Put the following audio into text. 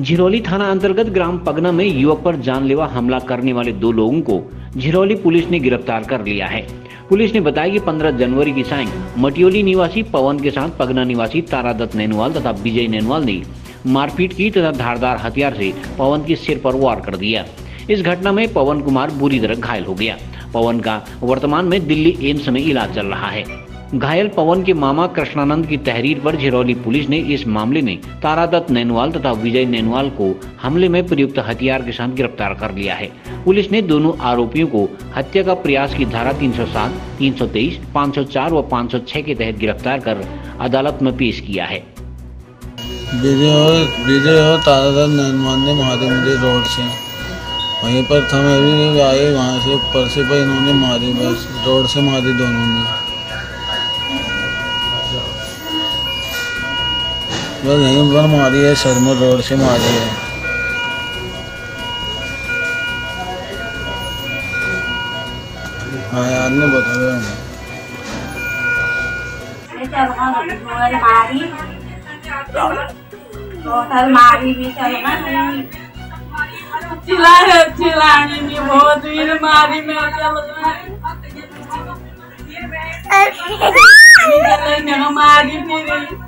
झिरौली थाना अंतर्गत ग्राम पगना में युवक पर जानलेवा हमला करने वाले दो लोगों को झिरौली पुलिस ने गिरफ़्तार कर लिया है। पुलिस ने बताया कि 15 जनवरी की साय मटियोली निवासी पवन के साथ पगना निवासी तारादत्त नैनवाल तथा विजय नैनवाल ने मारपीट की तथा धारदार हथियार से पवन के सिर पर वार कर दिया। इस घटना में पवन कुमार बुरी तरह घायल हो गया। पवन का वर्तमान में दिल्ली एम्स में इलाज चल रहा है। घायल पवन के मामा कृष्णानंद की तहरीर पर झिरौली पुलिस ने इस मामले में तारादत्त नैनवाल तथा विजय नैनवाल को हमले में प्रयुक्त हथियार के साथ गिरफ़्तार कर लिया है। पुलिस ने दोनों आरोपियों को हत्या का प्रयास की धारा 307, 323, 504 व 506 के तहत गिरफ़्तार कर अदालत में पेश किया है। वहीं पर था मैं भी आए वहाँ से ऊपर से पर इन्होंने मारी बस रोड से मारी दोनों ने। बस यहीं पर मारी है शर्मा रोड से मारी है हाँ यार ने बताया मारी टोटल मारी भी चिल्लाए चिल्लाने में बहुत वीर मारी में चल गए मारी फिर